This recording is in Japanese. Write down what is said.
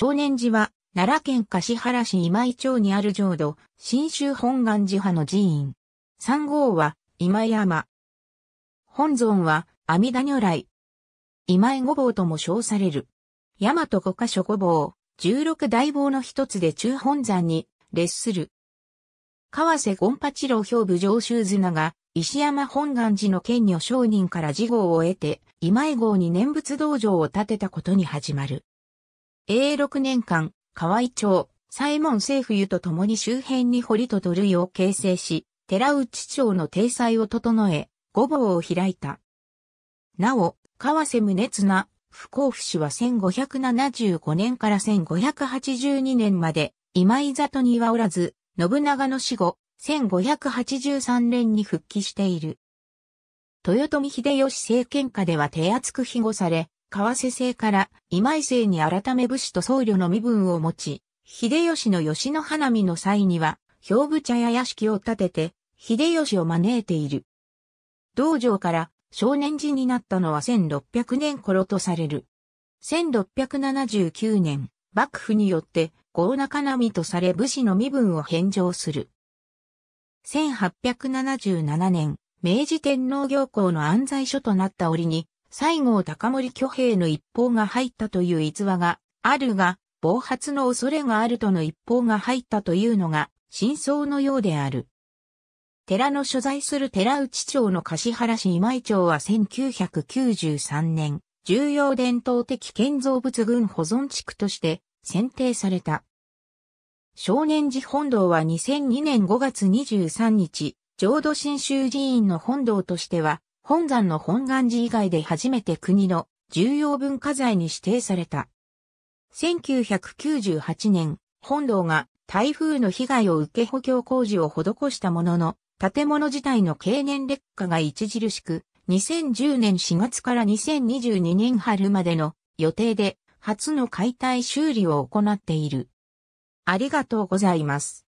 少年寺は、奈良県橿原市今井町にある浄土、新州本願寺派の寺院。三号は、今山。本尊は、阿弥陀如来。今井御坊とも称される。大和五箇所御坊、十六大坊の一つで中本山に列する。川瀬権八郎兵部上州綱が、石山本願寺の県女商人から事号を得て、今井号に念仏道場を建てたことに始まる。永六年間、河合町、西門政府湯と共に周辺に堀と土塁を形成し、寺内町の体裁を整え、御坊を開いた。なお、川瀬宗綱、不幸府氏は1575年から1582年まで、今井里にはおらず、信長の死後、1583年に復帰している。豊臣秀吉政権下では手厚く庇護され、川瀬姓から今井姓に改め武士と僧侶の身分を持ち、秀吉の吉野花見の際には、兵部茶屋屋敷を建てて、秀吉を招いている。道場から少年寺になったのは1600年頃とされる。1679年、幕府によって豪中並とされ武士の身分を返上する。1877年、明治天皇行幸の安西所となった折に、西郷高森挙兵の一報が入ったという逸話があるが、暴発の恐れがあるとの一報が入ったというのが真相のようである。寺の所在する寺内町の橿原市今井町は1993年、重要伝統的建造物群保存地区として選定された。少年寺本堂は2002年5月23日、浄土真宗寺院の本堂としては本山の本願寺以外で初めて国の重要文化財に指定された。1998年、本堂が台風の被害を受け補強工事を施したものの、建物自体の経年劣化が著しく、2010年4月から2022年春までの予定で初の解体修理を行っている。ありがとうございます。